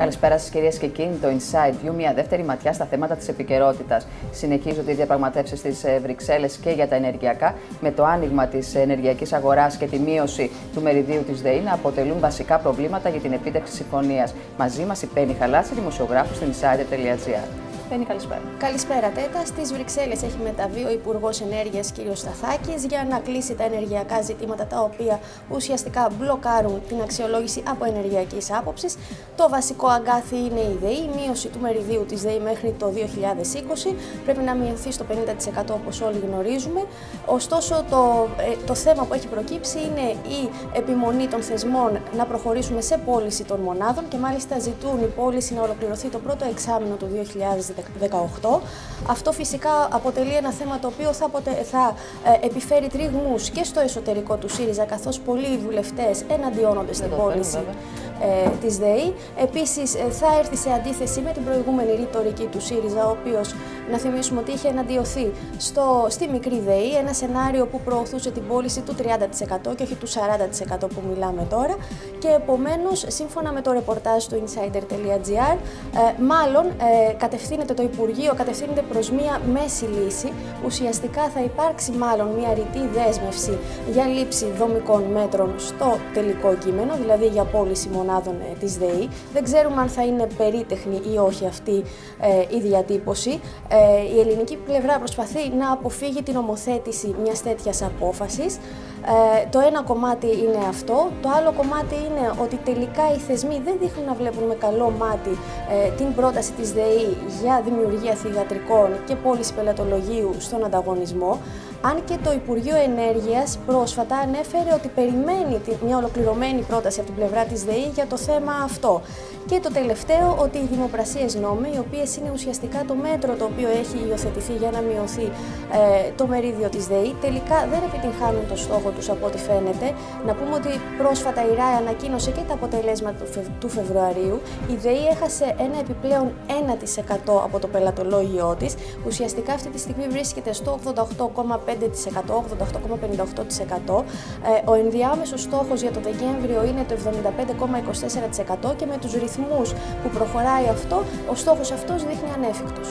Καλησπέρα σας, κυρίες και κύριοι. Το Inside View, μια δεύτερη ματιά στα θέματα της επικαιρότητας. Συνεχίζονται οι διαπραγματεύσεις στι ε, Βρυξέλλες και για τα ενεργειακά, με το άνοιγμα της ενεργειακής αγοράς και τη μείωση του μεριδίου της ΔΕΗ να αποτελούν βασικά προβλήματα για την επίτευξη συμφωνίας. Μαζί μας η Πέννη Χαλάτση, δημοσιογράφος στην insider.gr. Πέννη, καλησπέρα. Καλησπέρα, Τέτα. Στις Βρυξέλλες έχει μεταβεί ο Υπουργός Ενέργειας κ. Σταθάκης για να κλείσει τα ενεργειακά ζητήματα τα οποία ουσιαστικά μπλοκάρουν την αξιολόγηση από ενεργειακής άποψης. Το βασικό αγκάθι είναι η ΔΕΗ, η μείωση του μεριδίου της ΔΕΗ μέχρι το 2020. Πρέπει να μειωθεί στο 50% όπως όλοι γνωρίζουμε. Ωστόσο, το, ε, το θέμα που έχει προκύψει είναι η επιμονή των θεσμών να προχωρήσουμε σε πώληση των μονάδων και μάλιστα ζητούν η πώληση να ολοκληρωθεί το πρώτο εξάμεινο του 2019. 18. Αυτό φυσικά αποτελεί ένα θέμα το οποίο θα, θα ε, επιφέρει τρίγμους και στο εσωτερικό του ΣΥΡΙΖΑ, καθώς πολλοί βουλευτές εναντιώνονται στην πώληση ε, της ΔΕΗ. Επίσης ε, θα έρθει σε αντίθεση με την προηγούμενη ρητορική του ΣΥΡΙΖΑ, ο οποίος, να θυμίσουμε ότι είχε εναντιωθεί στο, στη μικρή ΔΕΗ, ένα σενάριο που προωθούσε την πώληση του 30% και όχι του 40% που μιλάμε τώρα. Και επομένως, σύμφωνα με το ρεπορτάζ του insider.gr, ε, μάλλον ε, κατευθύνεται το Υπουργείο, κατευθύνεται προς μία μέση λύση. Ουσιαστικά θα υπάρξει μάλλον μία ρητή δέσμευση για λήψη δομικών μέτρων στο τελικό κείμενο, δηλαδή για πώληση μονάδων μονάδων ε, της ΔΕΗ. Δεν ξέρουμε αν θα είναι περίτεχνη ή όχι αυτή ε, η διατύπωση. Ε, η ελληνική πλευρά προσπαθεί να αποφύγει την ομοθέτηση μιας τέτοιας απόφασης. Ε, το ένα κομμάτι είναι αυτό. Το άλλο κομμάτι είναι ότι τελικά οι θεσμοί δεν δείχνουν να βλέπουν με καλό μάτι ε, την πρόταση της ΔΕΗ για δημιουργία θηγατρικών και πώληση πελατολογίου στον ανταγωνισμό. Αν και το Υπουργείο Ενέργειας πρόσφατα ανέφερε ότι περιμένει μια ολοκληρωμένη πρόταση από την πλευρά της ΔΕΗ για το θέμα αυτό. Και το τελευταίο, ότι οι δημοπρασίες νόμοι, οι οποίες είναι ουσιαστικά το μέτρο το οποίο έχει υιοθετηθεί για να μειωθεί ε, το μερίδιο της ΔΕΗ, τελικά δεν επιτυγχάνουν το στόχο τους από ό,τι φαίνεται. Να πούμε ότι πρόσφατα η ΡΑΕ ανακοίνωσε και τα αποτελέσματα του, Φε, του Φεβρουαρίου. Η ΔΕΗ έχασε ένα επιπλέον 1% από το πελατολόγιο της. Ουσιαστικά αυτή τη στιγμή βρίσκεται στο 88,5%, 88,58%. Ε, ο ενδιάμεσος στόχος για το Δεκέμβριο είναι το 75,24% και με τους ρυθμούς που προχωράει αυτό, ο στόχος αυτός δείχνει ανέφικτος.